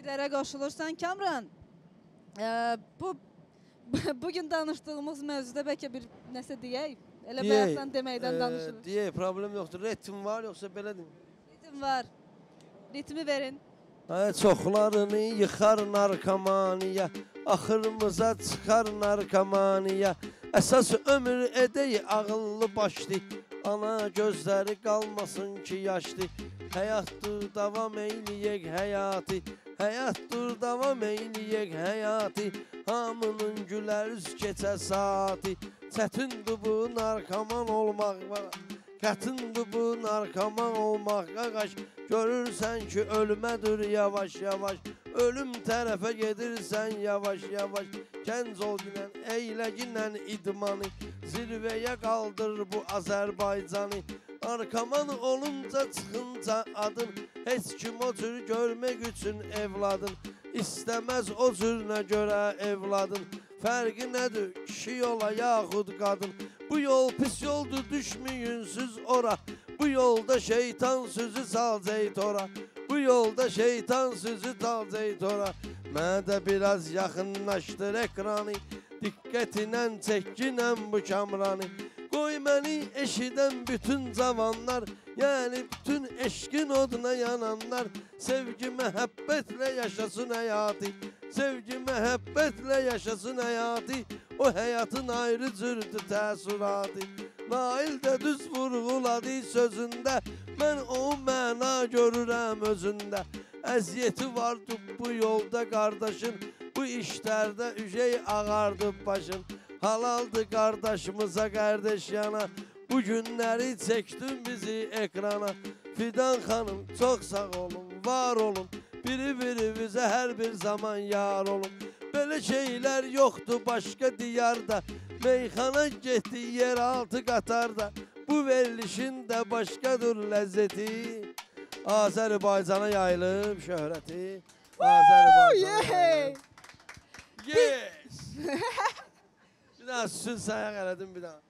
fikirlərə qoşulursan. Kamran, ə, bu bu gün danışdığımız mövzuda bəlkə bir nəsə deyək. Elə bayaqdan deməkdən danışırıq. Deyək, problem yoxdur. Ritm var yoxsa belə deyim? Ritm var. Ritmi verin. Hə, çoxlarını yıxar narkomaniya, axırımıza çıxar narkomaniya. Əsas ömür edək ağıllı başlı, ana gözləri qalmasın ki yaşlı. Həyatdır, davam eyləyək həyatı, həyatdır, davam eyləyək həyatı. Hamının gülər üz keçə saati, çətindir bu narkoman olmaq var. Qətindir bu narkoman olmaq qaqaş Görürsən ki ölmədir yavaş yavaş Ölüm tərəfə gedirsən yavaş yavaş Gənc ol ginən, əylə ginən idmanı Zirvəyə qaldır bu Azərbaycanı. Narkoman olunca çıxınca adın Heç kim o cür görmək üçün evladın İstəməz o cürünə görə evladın Fərqi nədir kişi yola yaxud qadın? Bu yol pis yoldur düşməyin siz ora. Bu yolda şeytan sözü salacaq ora. Bu yolda şeytan sözü salacaq ora. Mənə də biraz yaxınlaşdır ekranı Diqqətinlə çəkinəm bu kamranı. Qoy məni eşidən bütün cavanlar Yəni bütün eşqin oduna yananlar. Sevgi məhəbbətlə yaşasın həyatı Sevgi məhəbbətlə yaşasın həyatı. O həyatın ayrı cürdür təəssüratı. Nail də düz vurğuladı sözündə Mən o məna görürəm özündə. Əziyyəti vardı bu yolda qardaşın bu işlerde ücey ağardım başım. Halaldı kardeşimize kardeş yana. Bu günleri çektin bizi ekrana. Fidan hanım çok sağ olun, var olun. Biri biri bize her bir zaman yar olun. Böyle şeyler yoktu başka diyarda. Meyhana gittiği yer altı Katar'da. Bu verilişin de başkadır lezzeti. Azerbaycan'a yayılıb şöhrəti. Azərbaycan. Yeah! Yes! bir daha süsün sayaq elədim bir daha